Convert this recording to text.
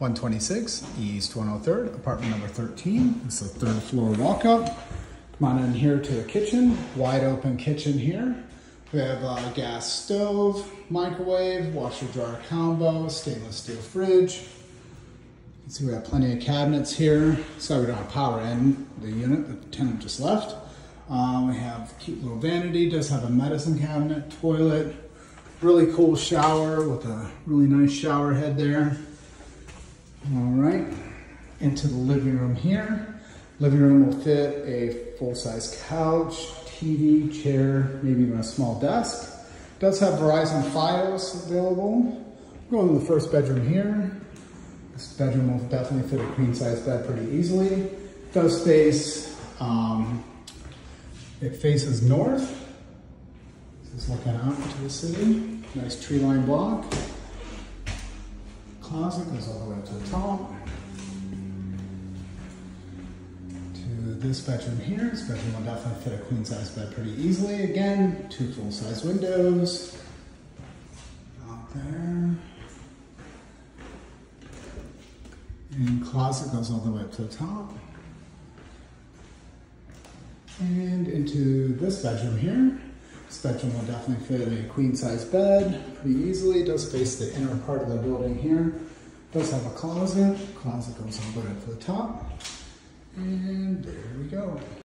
126 East 103rd, apartment number 13. It's a third floor walk-up. Come on in here to the kitchen. Wide open kitchen here. We have a gas stove, microwave, washer dryer combo, stainless steel fridge. You can see we have plenty of cabinets here. Sorry we don't have power in the unit, the tenant just left. Um, we have cute little vanity, does have a medicine cabinet, toilet, really cool shower with a really nice shower head there. All right, into the living room here. Living room will fit a full-size couch, TV, chair, maybe even a small desk. Does have Verizon Fios available. Go to the first bedroom here. This bedroom will definitely fit a queen-size bed pretty easily. Does face, um, it faces north. This is looking out into the city. Nice tree-lined block closet goes all the way up to the top. To this bedroom here, this bedroom will definitely fit a queen size bed pretty easily. Again, two full size windows. Out there. And closet goes all the way up to the top. And into this bedroom here. Bedroom will definitely fit a queen size bed pretty easily. It does face the inner part of the building here. It does have a closet. Closet goes all the way up to the top. And there we go.